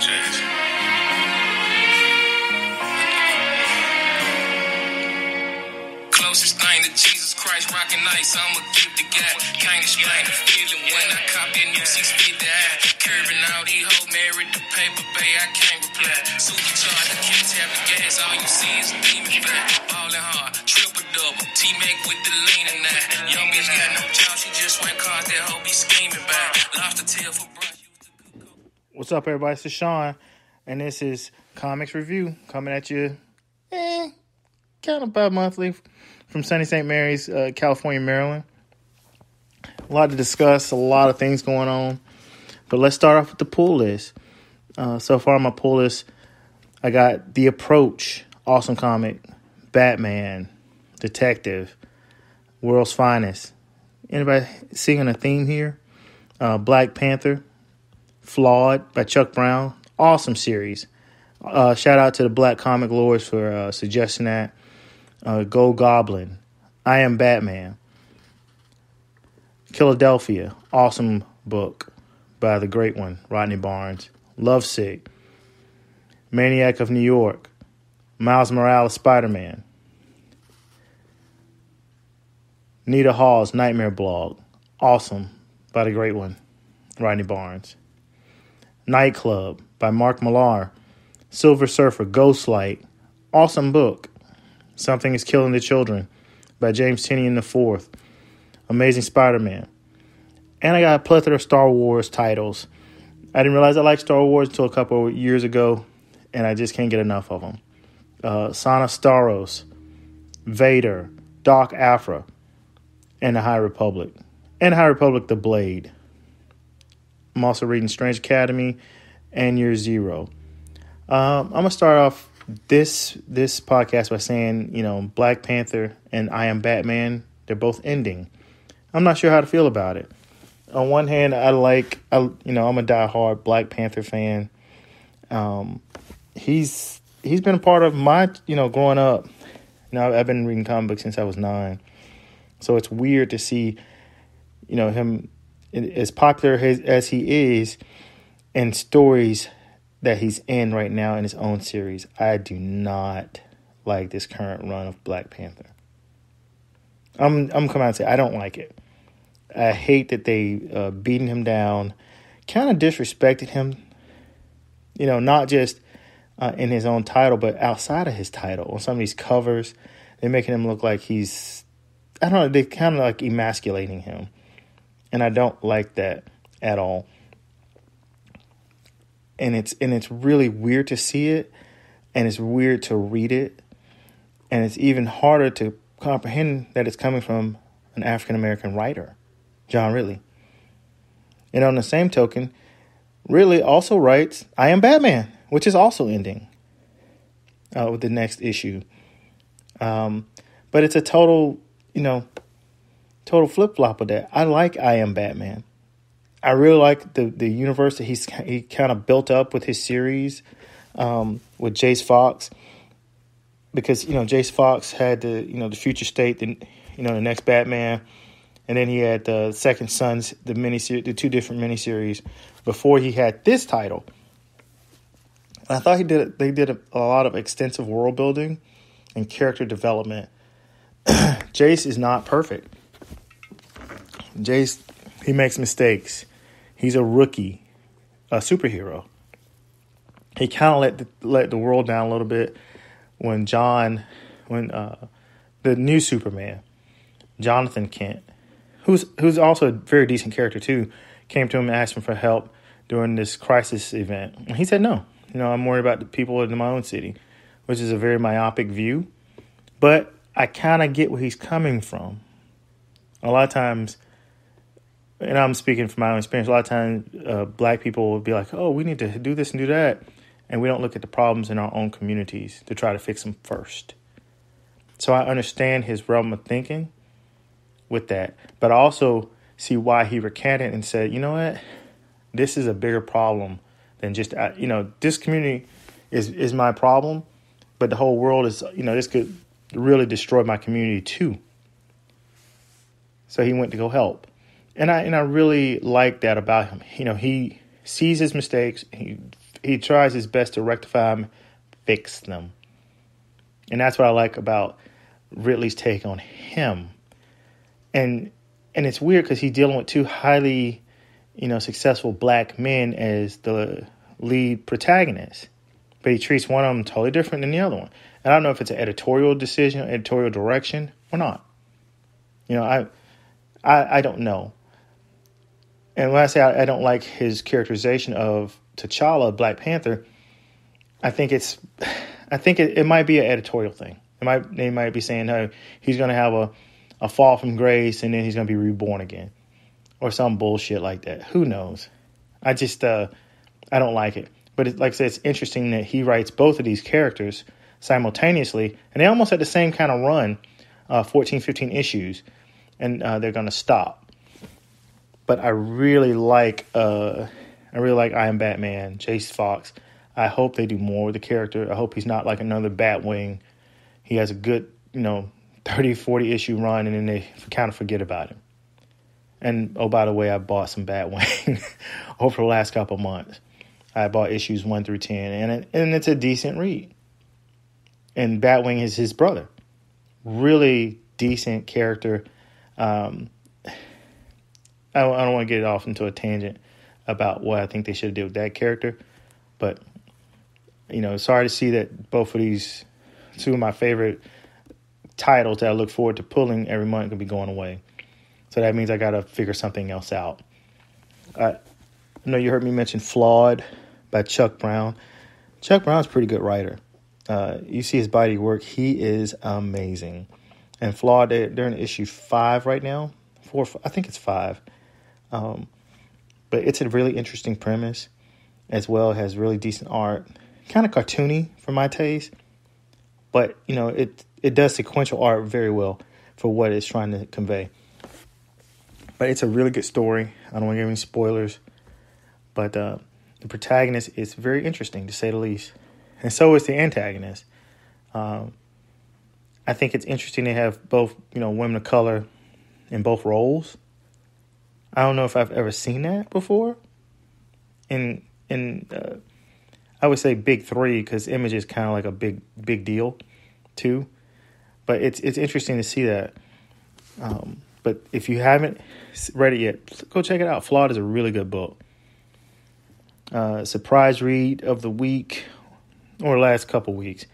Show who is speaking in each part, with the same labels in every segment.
Speaker 1: fucking. Closest thing to Jesus Christ, rocking ice, I'ma give the guy. Can't explain the feeling when I cop that new 650 eye. Curving out, he hope married the paper, bay, I can't reply. Supercharged, I can't tap the gas, all you see is demon fly. Ballin' hard, triple double, T-Mac with the lean and that. Young bitch got no job, she just went cars, that hoe be scheming by. Lobster tail for brunch.
Speaker 2: What's up, everybody? It's Shawn, and this is Comix Review coming at you, eh, kind of bi-monthly from sunny St. Mary's, uh, California, Maryland. A lot to discuss, a lot of things going on, but let's start off with the pull list. Uh, so far, my pull list, I got The Approach, awesome comic, Batman, Detective, World's Finest. Anybody seeing a theme here? Uh, Black Panther, Flawed by Chuck Brown. Awesome series. Uh, shout out to the Black Comic Lords for uh, suggesting that. Uh, Gold Goblin. I Am Batman. Killadelphia. Awesome book by the great one, Rodney Barnes. Lovesick. Maniac of New York. Miles Morales Spider Man. Nita Hawes' Nightmare Blog. Awesome by the great one, Rodney Barnes. Nightclub by Mark Millar. Silver Surfer, Ghostlight. Awesome book. Something is Killing the Children by James Tynion IV. Amazing Spider Man. And I got a plethora of Star Wars titles. I didn't realize I liked Star Wars until a couple years ago, and I just can't get enough of them. Uh, Sana Starros, Vader, Doc Aphra, and the High Republic. And High Republic The Blade. I'm also reading Strange Academy and Year Zero. Um, I'm gonna start off this this podcast by saying, you know, Black Panther and I Am Batman, they're both ending. I'm not sure how to feel about it. On one hand, I like, I, you know, I'm a diehard Black Panther fan. Um, he's he's been a part of my, you know, growing up. You know, I've been reading comic books since I was nine, so it's weird to see, you know, him as popular as, as he is, and stories that he's in right now in his own series. I do not like this current run of Black Panther. I'm I'm coming out and say I don't like it. I hate that they uh, beating him down, kind of disrespected him. You know, not just uh, in his own title, but outside of his title. On some of these covers, they're making him look like he's I don't know. They're kind of like emasculating him, and I don't like that at all and it's and it's really weird to see it and it's weird to read it and it's even harder to comprehend that it's coming from an African American writer, John Ridley. And on the same token, Ridley also writes I Am Batman, which is also ending uh, with the next issue. Um, but it's a total, you know, total flip flop of that. I like I Am Batman. I really like the the universe that he's he kind of built up with his series um, with Jace Fox because you know Jace Fox had the you know the future state the you know the next Batman and then he had the Second Sons the mini the two different miniseries before he had this title. And I thought he did they did a, a lot of extensive world building and character development. Jace is not perfect. Jace he makes mistakes. He's a rookie, a superhero. He kind of let the, let the world down a little bit when John, when uh, the new Superman, Jonathan Kent, who's who's also a very decent character too, came to him and asked him for help during this crisis event. And he said no. You know, I'm worried about the people in my own city, which is a very myopic view. But I kind of get where he's coming from. A lot of times and I'm speaking from my own experience. A lot of times, uh, black people will be like, "Oh, we need to do this and do that," and we don't look at the problems in our own communities to try to fix them first. So I understand his realm of thinking with that, but I also see why he recanted and said, "You know what? This is a bigger problem than just uh, you know this community is is my problem, but the whole world is you know this could really destroy my community too." So he went to go help and I and I really like that about him. You know, he sees his mistakes, he he tries his best to rectify them, fix them, and that's what I like about Ridley's take on him. And and it's weird because he's dealing with two highly, you know, successful black men as the lead protagonists, but he treats one of them totally different than the other one. And I don't know if it's an editorial decision, editorial direction, or not. You know, I I, I don't know. And when I say I, I don't like his characterization of T'Challa, Black Panther, I think it's, I think it, it might be an editorial thing. It might they might be saying, "No, he's going to have a, a fall from grace, and then he's going to be reborn again," or some bullshit like that. Who knows? I just, uh, I don't like it. But it, like I said, it's interesting that he writes both of these characters simultaneously, and they almost had the same kind of run, uh, 14, 15 issues, and uh, they're going to stop. But I really like, uh, I really like I Am Batman, Jace Fox. I hope they do more with the character. I hope he's not like another Batwing. He has a good, you know, 30, 40 issue run, and then they kind of forget about him. And oh, by the way, I bought some Batwing over the last couple months. I bought issues one through ten, and it, and it's a decent read. And Batwing is his brother, really decent character. Um, I don't, I don't want to get off into a tangent about what I think they should did with that character, but you know, sorry to see that both of these two of my favorite titles that I look forward to pulling every month can be going away. So that means I got to figure something else out. I know you heard me mention Flawed by Chuck Brown. Chuck Brown's a pretty good writer. Uh, you see his body work, he is amazing. And Flawed, they're, they're in issue five right now. Four, I think it's five. Um, but it's a really interesting premise as well. It has really decent art, kind of cartoony for my taste. But you know, it it does sequential art very well for what it's trying to convey. But it's a really good story. I don't want to give any spoilers, but uh, the protagonist is very interesting to say the least, and so is the antagonist. Um, I think it's interesting to have both, you know, women of color in both roles. I don't know if I've ever seen that before. In in uh, I would say big three because image is kind of like a big big deal too. But it's it's interesting to see that. Um, but if you haven't read it yet, go check it out. Flawed is a really good book. Uh, surprise read of the week or last couple weeks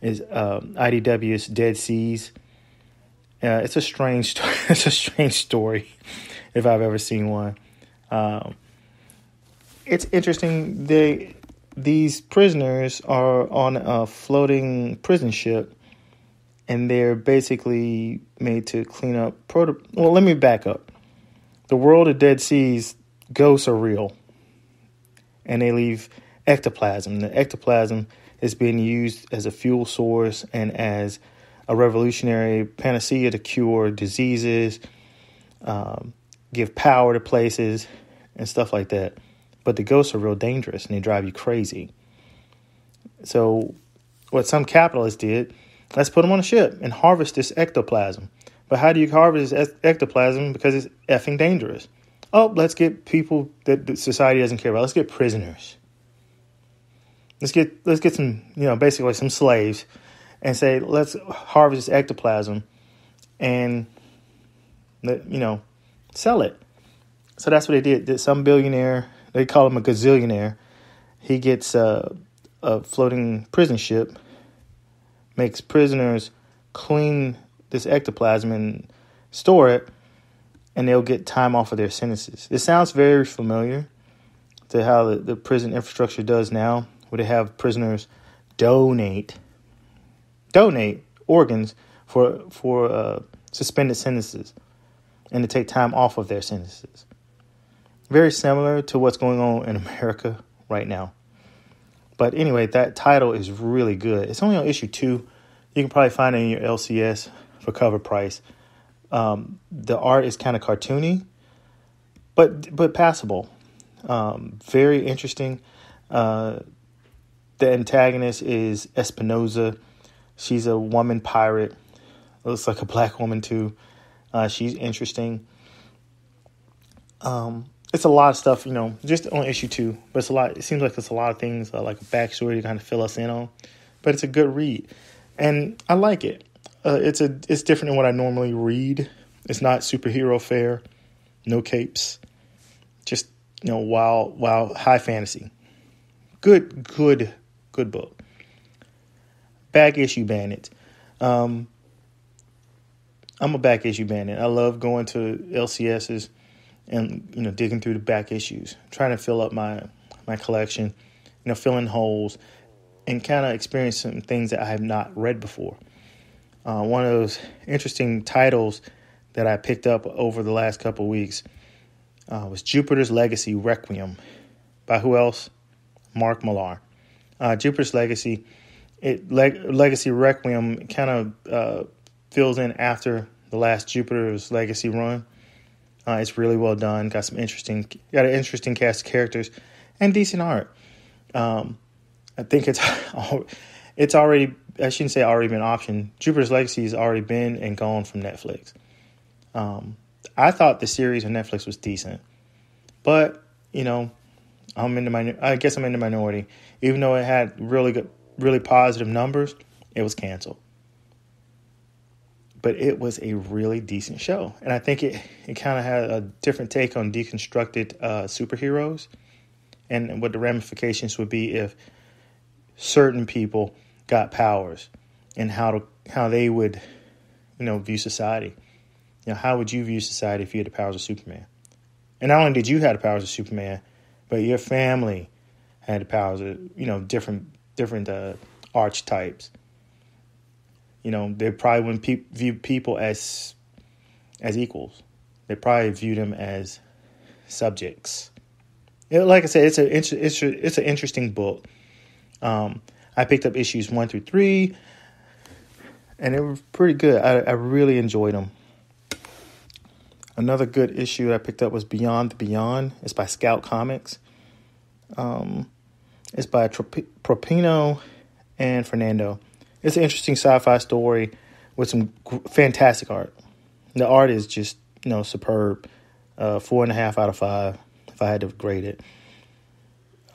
Speaker 2: is um, IDW's Dead Seas. Uh, it's a strange, it's a strange story if I've ever seen one. Um, it's interesting. They these prisoners are on a floating prison ship, and they're basically made to clean up. Proto- well, let me back up. The world of Dead Seas ghosts are real, and they leave ectoplasm. The ectoplasm is being used as a fuel source and as a revolutionary panacea to cure diseases, um, give power to places, and stuff like that. But the ghosts are real dangerous and they drive you crazy. So, what some capitalists did, let's put them on a ship and harvest this ectoplasm. But how do you harvest this ectoplasm? Because it's effing dangerous. Oh, let's get people that society doesn't care about. Let's get prisoners. Let's get let's get some you know basically some slaves, and say let's harvest this ectoplasm, and let, you know sell it. So that's what they did. Some billionaire they call him a gazillionaire. He gets a, a floating prison ship, makes prisoners clean this ectoplasm and store it, and they'll get time off of their sentences. It sounds very familiar to how the, the prison infrastructure does now, where they have prisoners donate donate organs for for uh, suspended sentences and to take time off of their sentences. Very similar to what's going on in America right now. But anyway, that title is really good. It's only on issue two. You can probably find it in your LCS for cover price. Um, the art is kind of cartoony, but but passable. Um, very interesting. Uh, the antagonist is Espinosa. She's a woman pirate. Looks like a black woman too. Uh, she's interesting. Um, it's a lot of stuff, you know, just on issue two. But it's a lot. It seems like it's a lot of things uh, like a backstory to kind of fill us in on. But it's a good read, and I like it. Uh, it's a it's different than what I normally read. It's not superhero fare, no capes, just you know, wild wild high fantasy. Good good good book. Back issue bandit. Um, I'm a back issue bandit. I love going to LCSs and you know digging through the back issues, trying to fill up my my collection, you know, filling holes, and kind of experience some things that I have not read before. Uh, one of those interesting titles that I picked up over the last couple weeks uh, was Jupiter's Legacy Requiem by who else? Mark Millar. Uh, Jupiter's Legacy, it Legacy Requiem kind of uh, fills in after the last Jupiter's Legacy run. Uh, it's really well done. Got some interesting, got an interesting cast of characters, and decent art. Um, I think it's it's already. I shouldn't say already been optioned. Jupiter's Legacy has already been and gone from Netflix. Um, I thought the series on Netflix was decent, but you know, I'm in the I guess I'm in the minority. Even though it had really good, really positive numbers, it was canceled but it was a really decent show. And I think it, it kind of had a different take on deconstructed uh, superheroes and what the ramifications would be if certain people got powers and how to how they would you know view society. You know, how would you view society if you had the powers of Superman? And not only did you have the powers of Superman, but your family had the powers of you know different different uh, archetypes you know, they probably wouldn't pe- view people as as equals. They probably view them as subjects. Like I said, it's a it's it's, an interesting book. Um, I picked up issues one through three, and they were pretty good. I, I really enjoyed them. Another good issue I picked up was Beyond the Beyond. It's by Scout Comics. Um, it's by Tropino and Fernando it's an interesting sci-fi story with some fantastic art. The art is just you know superb. Uh, four and a half out of five if I had to grade it.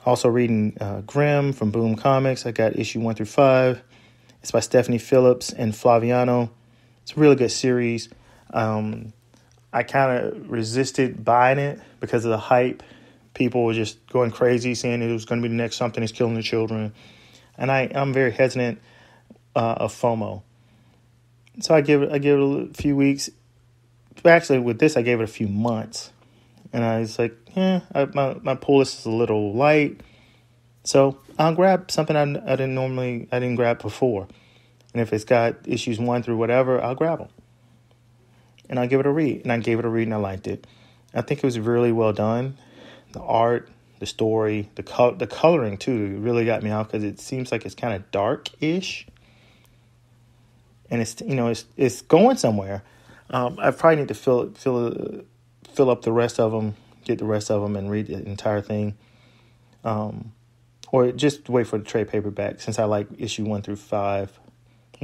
Speaker 2: Also reading uh, Grim from Boom Comics. I got issue one through five. It's by Stephanie Phillips and Flaviano. It's a really good series. Um, I kind of resisted buying it because of the hype. People were just going crazy saying it was going to be the next something is killing the children. And I, I'm very hesitant uh, of FOMO. So I give it I give it a few weeks. Actually, with this, I gave it a few months, and I was like, yeah, my my pull list is a little light, so I'll grab something I, I didn't normally I didn't grab before, and if it's got issues one through whatever, I'll grab them, and I'll give it a read. And I gave it a read, and I liked it. I think it was really well done. The art, the story, the color, the coloring too, really got me off because it seems like it's kind of dark ish and it's you know it's it's going somewhere. Um, I probably need to fill fill fill up the rest of them, get the rest of them, and read the entire thing. Um, or just wait for the trade paperback since I like issue one through five,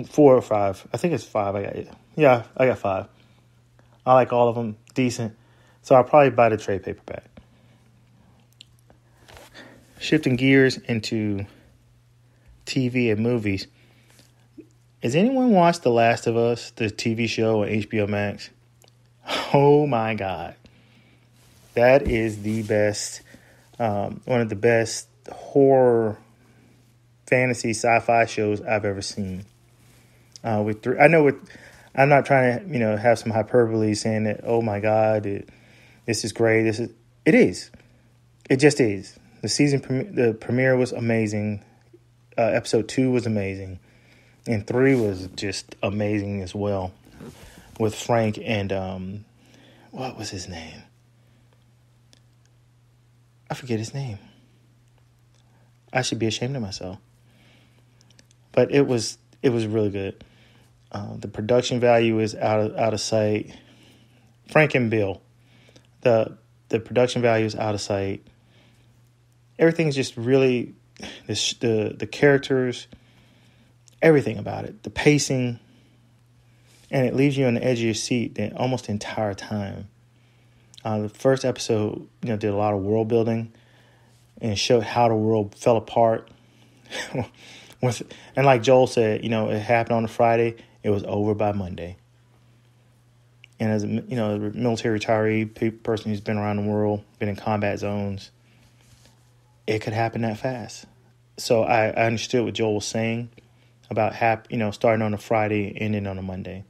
Speaker 2: four or five. I think it's five. I got yeah, I got five. I like all of them decent, so I'll probably buy the trade paperback. Shifting gears into TV and movies. Has anyone watched The Last of Us, the TV show on HBO Max? Oh my God. That is the best, um, one of the best horror, fantasy, sci fi shows I've ever seen. Uh, with three, I know with, I'm not trying to, you know, have some hyperbole saying that, oh my God, it, this is great. This is, it is. It just is. The season, the premiere was amazing. Uh, episode two was amazing and three was just amazing as well with Frank and um, what was his name? I forget his name. I should be ashamed of myself. But it was it was really good. Uh, the production value is out of out of sight. Frank and Bill, the the production value is out of sight. Everything's just really the the, the characters everything about it, the pacing, and it leaves you on the edge of your seat the almost the entire time. Uh, the first episode, you know, did a lot of world building and showed how the world fell apart. With, and like Joel said, you know, it happened on a Friday. It was over by Monday. And as a, you know, a military retiree, person who's been around the world, been in combat zones, it could happen that fast. So I, I understood what Joel was saying about hap, you know, starting on a Friday, ending on a Monday.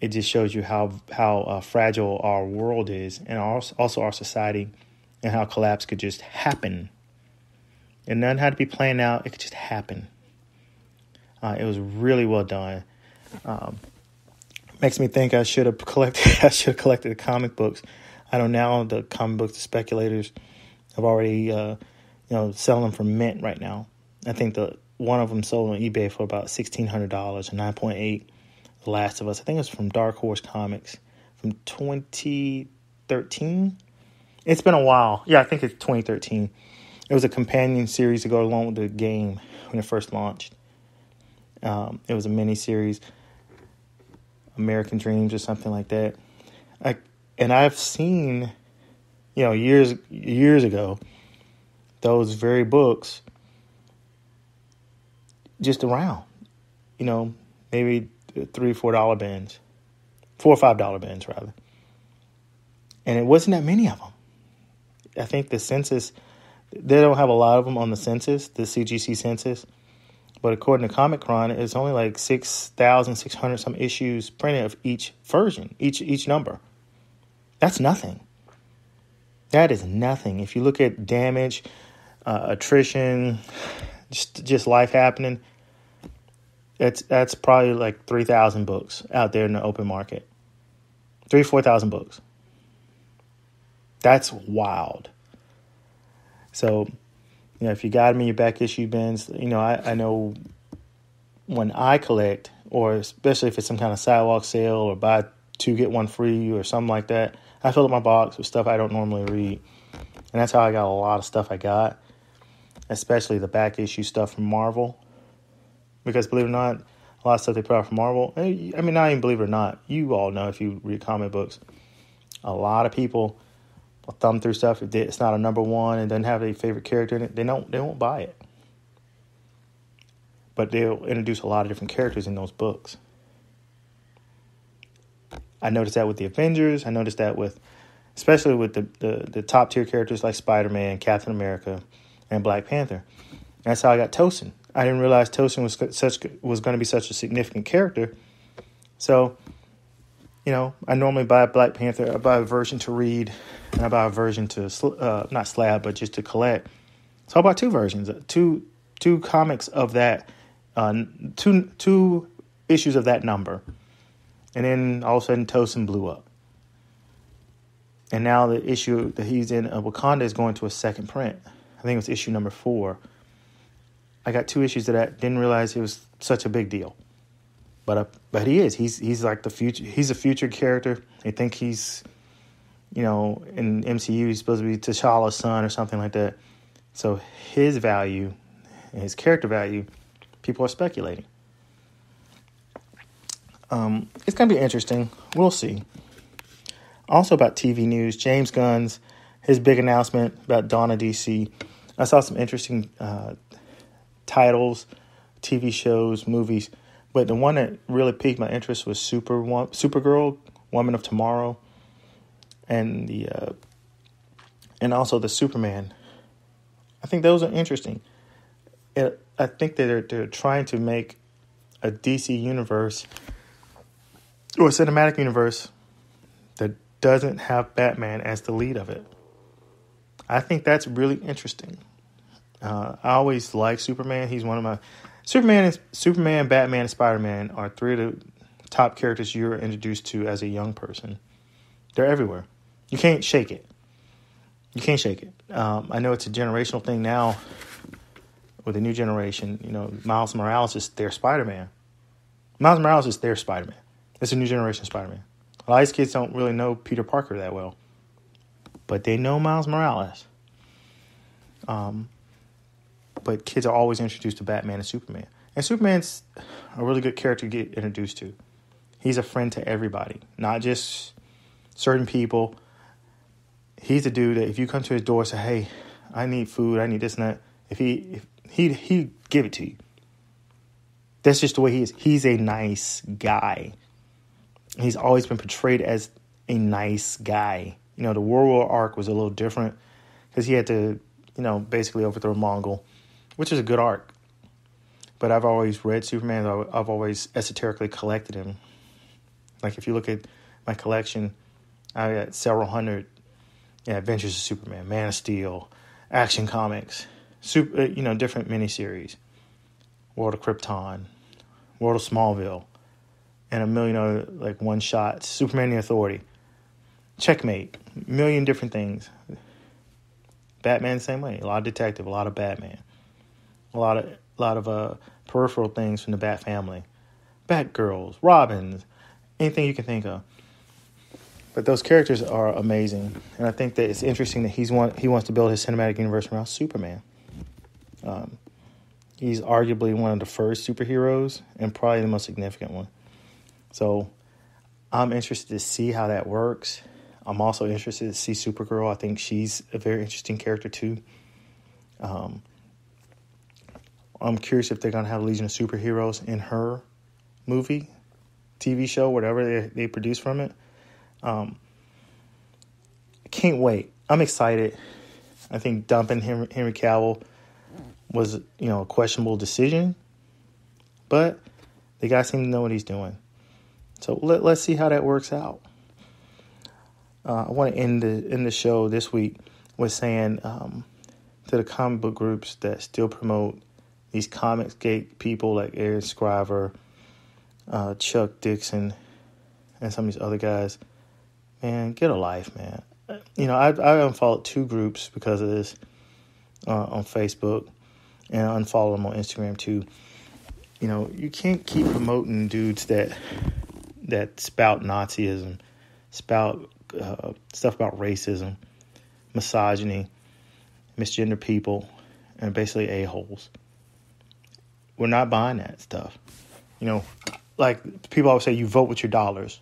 Speaker 2: It just shows you how how uh, fragile our world is, and also our society, and how collapse could just happen. And none had to be planned out; it could just happen. Uh, it was really well done. Um, makes me think I should have collected. I should have collected the comic books. I don't know now the comic books the speculators have already, uh, you know, selling them for mint right now. I think the one of them sold on eBay for about sixteen hundred dollars, nine point eight. The Last of Us. I think it was from Dark Horse Comics from twenty thirteen. It's been a while. Yeah, I think it's twenty thirteen. It was a companion series to go along with the game when it first launched. Um, it was a mini series, American Dreams or something like that. I, and I've seen, you know, years years ago, those very books just around. You know, maybe three, four dollar bins, four or five dollar bins rather. And it wasn't that many of them. I think the census, they don't have a lot of them on the census, the CGC census. But according to Comichron, it's only like 6,600 some issues printed of each version, each each number. That's nothing. That is nothing. If you look at damage, uh, attrition, just just life happening, that's that's probably like three thousand books out there in the open market. Three four thousand books. That's wild. So, you know, if you got them in your back issue bins, you know, I, I know when I collect, or especially if it's some kind of sidewalk sale or buy two get one free or something like that, I fill up my box with stuff I don't normally read, and that's how I got a lot of stuff I got, especially the back issue stuff from Marvel because believe it or not, a lot of stuff they put out from Marvel. Eh, I mean, not even believe it or not, you all know if you read comic books, a lot of people will thumb through stuff if it's not a number one and doesn't have a favorite character in it. They don't they won't buy it, but they'll introduce a lot of different characters in those books. I noticed that with the Avengers. I noticed that with, especially with the the, the top tier characters like Spider Man, Captain America, and Black Panther. That's how I got Toussaint. I didn't realize Toussaint was such was going to be such a significant character. So, you know, I normally buy Black Panther. I buy a version to read, and I buy a version to uh, not slab, but just to collect. So I bought two versions, uh, two two comics of that, uh, two two issues of that number, and then all of a sudden Toussaint blew up. And now the issue that he's in uh, Wakanda is going to a second print. I think it was issue number four I got two issues of that. Didn't realize it was such a big deal, but uh, but he is. He's he's like the future. He's a future character. I think he's, you know, in MCU he's supposed to be T'Challa's son or something like that. So his value, his character value, people are speculating. Um, it's gonna be interesting. We'll see. Also about TV news, James Gunn's his big announcement about Dawn of DC. I saw some interesting uh, titles, TV shows, movies. But the one that really piqued my interest was Super Supergirl, Woman of Tomorrow, and the uh, and also the Superman. I think those are interesting. It, I think that they're they're trying to make a DC universe or a cinematic universe that doesn't have Batman as the lead of it. I think that's really interesting. Uh, I always like Superman. He's one of my Superman is Superman, Batman, and Spider Man are three of the top characters you're introduced to as a young person. They're everywhere. You can't shake it. You can't shake it. Um, I know it's a generational thing now with the new generation. You know, Miles Morales is their Spider Man. Miles Morales is their Spider Man. It's a new generation Spider Man. A lot of these kids don't really know Peter Parker that well, but they know Miles Morales. Um, but kids are always introduced to Batman and Superman. And Superman's a really good character to get introduced to. He's a friend to everybody, not just certain people. He's the dude that if you come to his door and say, "Hey, I need food, I need this and that," if he if he he give it to you. That's just the way he is. He's a nice guy. He's always been portrayed as a nice guy. You know, the World War arc was a little different because he had to, you know, basically overthrow Mongul, which is a good arc. But I've always read Superman. I've always esoterically collected him. Like if you look at my collection, I got several hundred yeah, Adventures of Superman, Man of Steel, Action Comics, super, uh, you know, different miniseries, World of Krypton, World of Smallville, and a million other like one shots, Superman the Authority, Checkmate, million different things. Batman same way, a lot of detective, a lot of Batman, a lot of a lot of uh, peripheral things from the Bat family, Batgirls, Robins, anything you can think of. But those characters are amazing, and I think that it's interesting that he's want he wants to build his cinematic universe around Superman. Um, he's arguably one of the first superheroes and probably the most significant one. So I'm interested to see how that works. I'm also interested to see Supergirl. I think she's a very interesting character too. Um, I'm curious if they're gonna have Legion of Superheroes in her movie, TV show, whatever they they produce from it. Um, can't wait. I'm excited. I think dumping Henry, Henry Cavill was, you know, a questionable decision, but the guy seems to know what he's doing. So let, let's see how that works out. Uh, I want to end the end the show this week with saying um, to the comic book groups that still promote these comics gate people like Aaron Scriver, uh, Chuck Dixon, and some of these other guys man, get a life, man. You know, I I unfollowed two groups because of this uh, on Facebook, and I unfollowed them on Instagram too. You know, you can't keep promoting dudes that that spout Nazism, spout uh, stuff about racism, misogyny, misgender people, and basically a holes. We're not buying that stuff. You know, like people always say, you vote with your dollars.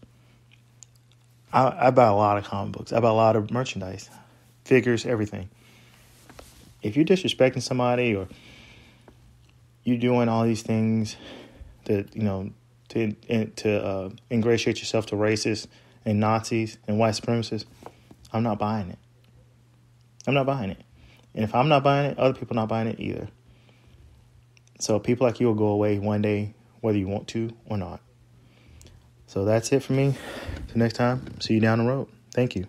Speaker 2: I, I buy a lot of comic books. I buy a lot of merchandise, figures, everything. If you're disrespecting somebody or you're doing all these things that you know to to uh, ingratiate yourself to racists and Nazis and white supremacists, I'm not buying it. I'm not buying it. And if I'm not buying it, other people not buying it either. So people like you will go away one day, whether you want to or not. So that's it for me. Till next time, see you down the road. Thank you.